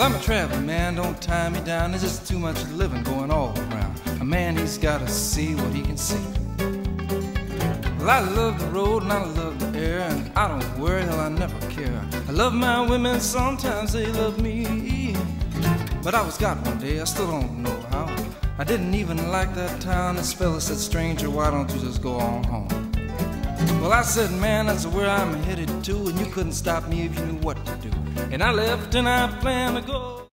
I'm a traveling man, don't tie me down. There's just too much living going all around. A man, he's gotta see what he can see. Well, I love the road and I love the air, and I don't worry, hell, I never care. I love my women, sometimes they love me. But I was got one day, I still don't know how. I didn't even like that town. This fella said, Stranger, why don't you just go on home? Well, I said, man, that's where I'm headed to, and you couldn't stop me if you knew what to do. And I left and I planned to go.